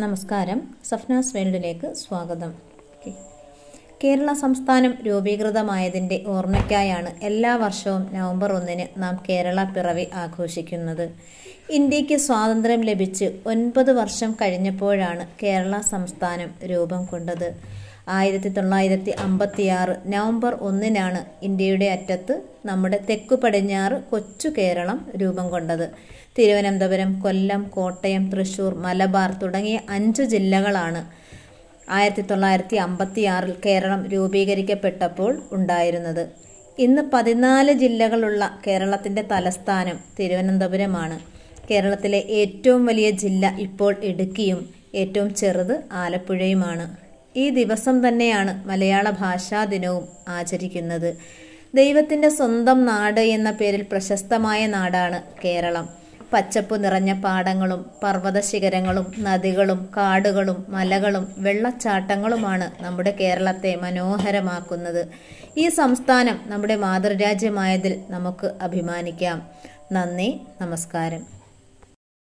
നമസ്കാരം. സഫ്നാസ് വേൾഡിലേക്ക് സ്വാഗതം. കേരള സംസ്ഥാനം രൂപീകൃതമായതിന്റെ ഓർമ്മയ്ക്കായാണ് എല്ലാ വർഷവും നവംബർ ഒന്നിന് നാം കേരള പിറവി ആഘോഷിക്കുന്നത്. ഇന്ത്യയ്ക്ക് സ്വാതന്ത്ര്യം ലഭിച്ച് ഒൻപത് വർഷം കഴിഞ്ഞപ്പോഴാണ് കേരള സംസ്ഥാനം രൂപം കൊണ്ടത്. ആയിരത്തി തൊള്ളായിരത്തി അമ്പത്തിയാറ് നവംബർ ഒന്നിനാണ് ഇന്ത്യയുടെ അറ്റത്ത് നമ്മുടെ തെക്കു പടിഞ്ഞാറ് കൊച്ചു കേരളം രൂപം കൊണ്ടത്. തിരുവനന്തപുരം കൊല്ലം കോട്ടയം തൃശൂർ മലബാർ തുടങ്ങിയ അഞ്ച് ജില്ലകളാണ് ആയിരത്തി തൊള്ളായിരത്തി അമ്പത്തിയാറിൽ കേരളം രൂപീകരിക്കപ്പെട്ടപ്പോൾ ഉണ്ടായിരുന്നത്. ഇന്ന് പതിനാല് ജില്ലകളുള്ള കേരളത്തിന്റെ തലസ്ഥാനം തിരുവനന്തപുരമാണ്. കേരളത്തിലെ ഏറ്റവും വലിയ ജില്ല ഇപ്പോൾ ഇടുക്കിയും ഏറ്റവും ചെറുത് ആലപ്പുഴയുമാണ്. ഈ ദിവസം തന്നെയാണ് മലയാള ഭാഷാ ദിനവും ആചരിക്കുന്നത്. ദൈവത്തിന്റെ സ്വന്തം നാട് എന്ന പേരിൽ പ്രശസ്തമായ നാടാണ് കേരളം. പച്ചപ്പ് നിറഞ്ഞ പാടങ്ങളും പർവത ശിഖരങ്ങളും നദികളും കാടുകളും മലകളും വെള്ളച്ചാട്ടങ്ങളുമാണ് നമ്മുടെ കേരളത്തെ മനോഹരമാക്കുന്നത്. ഈ സംസ്ഥാനം നമ്മുടെ മാതൃരാജ്യമായതിൽ നമുക്ക് അഭിമാനിക്കാം. നന്ദി നമസ്കാരം.